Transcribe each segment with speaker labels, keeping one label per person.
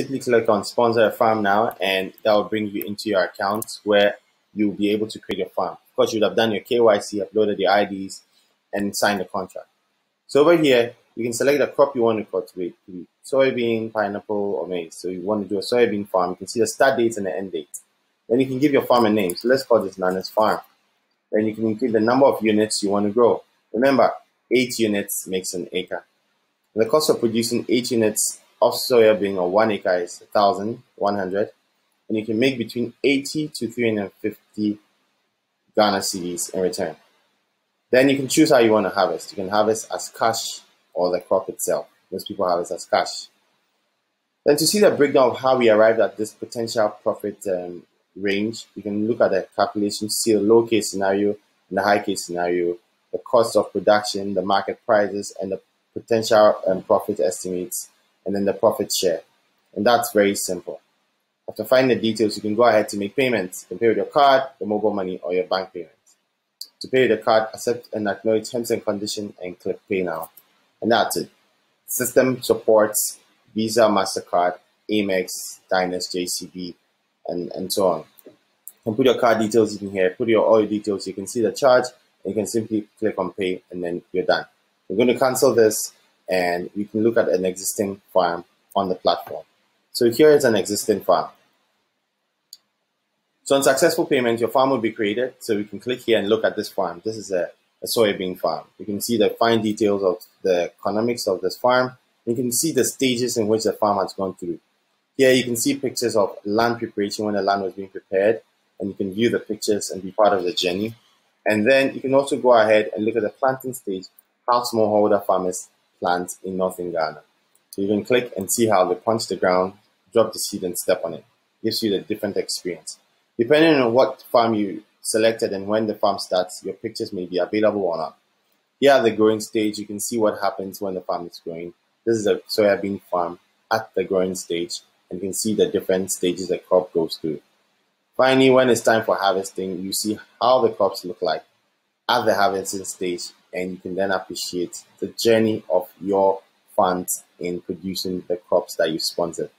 Speaker 1: simply click on sponsor a farm now and that will bring you into your account where you'll be able to create your farm. Of course, you would have done your KYC, uploaded the IDs, and signed the contract. So over here, you can select the crop you want to cultivate, soybean, pineapple, or maize. So you want to do a soybean farm. You can see the start date and the end date. Then you can give your farm a name. So let's call this Nana's Farm. Then you can include the number of units you want to grow. Remember, eight units makes an acre. And the cost of producing eight units of soybean or one acre is 1,100. And you can make between 80 to 350 Ghana cedis in return. Then you can choose how you want to harvest. You can harvest as cash or the crop itself. Most people harvest as cash. Then to see the breakdown of how we arrived at this potential profit um, range, you can look at the calculation, see the low case scenario and the high case scenario, the cost of production, the market prices, and the potential um, profit estimates, and then the profit share. And that's very simple. After finding the details, you can go ahead to make payments. You can pay with your card, your mobile money, or your bank payment. To pay with the card, accept and acknowledge terms and conditions and click Pay Now. And that's it. System supports Visa, MasterCard, Amex, Diners, JCB, and, and so on. You can put your card details in here, put your all your details, you can see the charge, and you can simply click on pay and then you're done. We're going to cancel this and we can look at an existing farm on the platform. So here is an existing farm. So on successful payment, your farm will be created. So we can click here and look at this farm. This is a, a soybean farm. You can see the fine details of the economics of this farm. You can see the stages in which the farm has gone through. Here you can see pictures of land preparation when the land was being prepared, and you can view the pictures and be part of the journey. And then you can also go ahead and look at the planting stage, how smallholder farmers plant in northern Ghana. So you can click and see how they punch the ground, drop the seed and step on it. Gives you the different experience. Depending on what farm you selected and when the farm starts, your pictures may be available or not. Here at the growing stage, you can see what happens when the farm is growing. This is a soybean farm at the growing stage, and you can see the different stages the crop goes through. Finally, when it's time for harvesting, you see how the crops look like at the harvesting stage, and you can then appreciate the journey of your funds in producing the crops that you sponsored.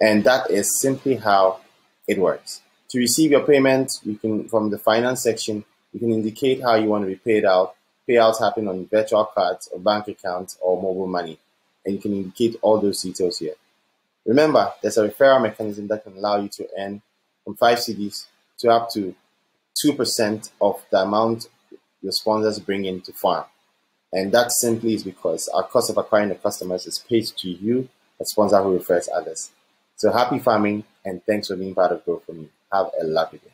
Speaker 1: And that is simply how it works. To receive your payment, you can from the finance section, you can indicate how you want to be paid out. Payouts happen on virtual cards or bank accounts or mobile money, and you can indicate all those details here. Remember, there's a referral mechanism that can allow you to earn from 5 cedis to up to 2% of the amount your sponsors bring in to farm. And that simply is because our cost of acquiring the customers is paid to you, a sponsor who refers others. So happy farming and thanks for being part of Grow for Me. Have a lovely day.